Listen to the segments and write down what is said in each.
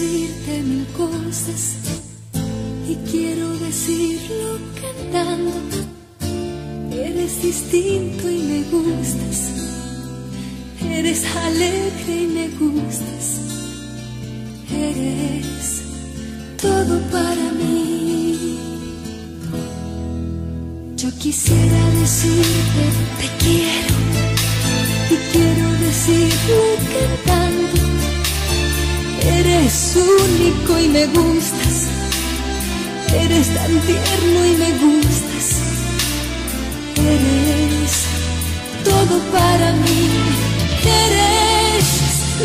Decirte mil cosas y quiero decirlo cantando. Eres distinto y me gustas. Eres alegre y me gustas. Eres todo para mí. Yo quisiera decirte te quiero y quiero decirlo cantando. Eres único y me gustas. Eres tan tierno y me gustas. Eres todo para mí. Eres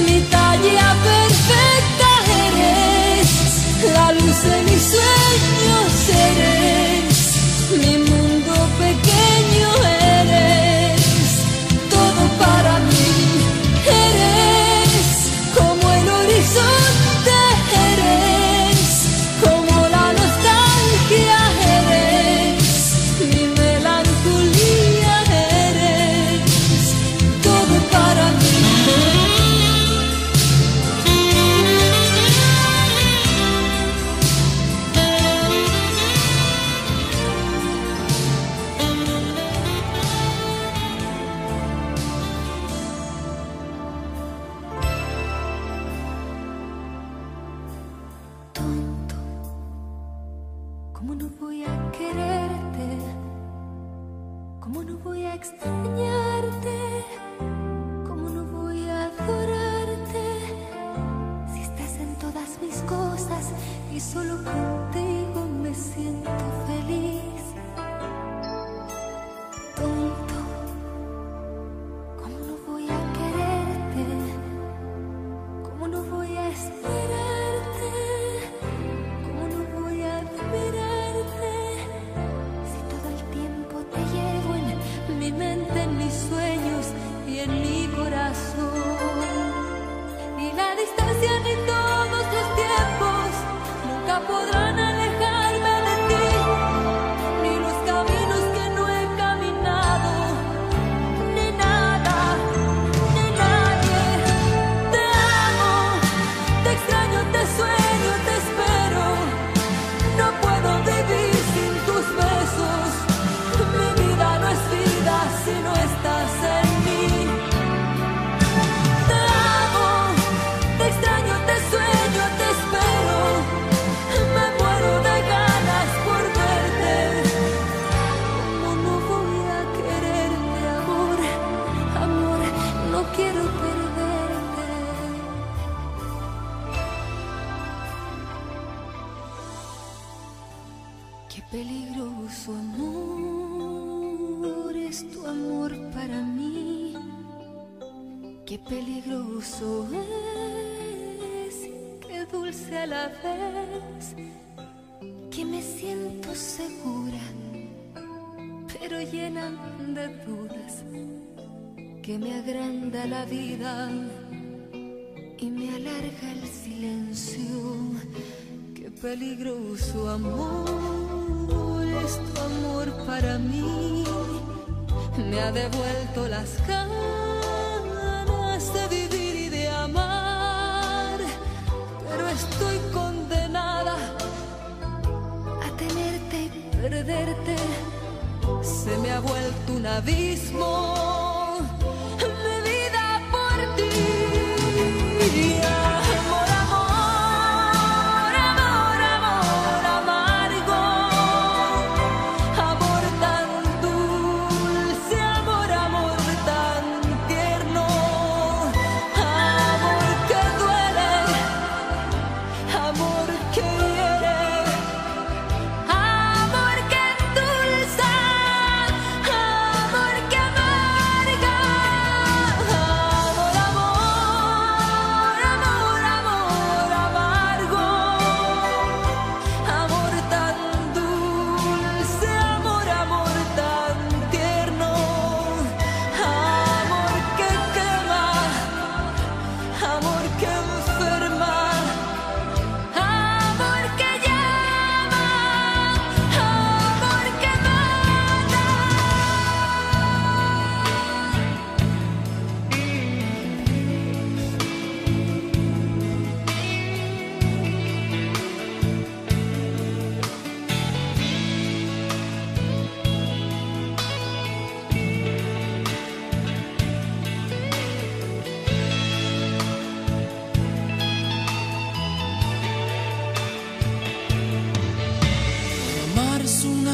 mi talla perfecta. Eres la luz de mis sueños. Qué peligroso es, qué dulce a la vez. Que me siento segura, pero llena de dudas. Que me agranda la vida y me alarga el silencio. Qué peligroso amor es tu amor para mí. Me ha devuelto las ganas de vivir y de amar. Pero estoy condenada a tenerte y perderte. Se me ha vuelto un abismo.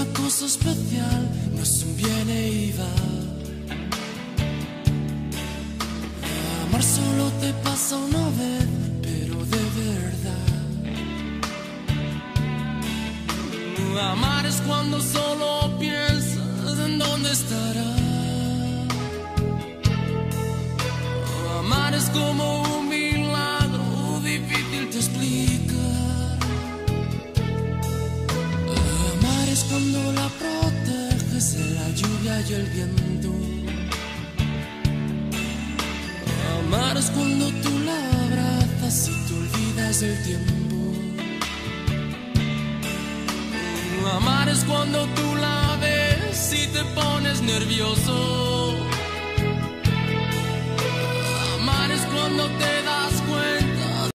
Abrazo especial no es un viene y va. Amar solo te pasa una vez, pero de verdad. Amar es cuando solo piensas en dónde estará. El. Amar es cuando tú la abrazas y te olvidas del tiempo. Amar es cuando tú la ves y te pones nervioso. Amar es cuando te da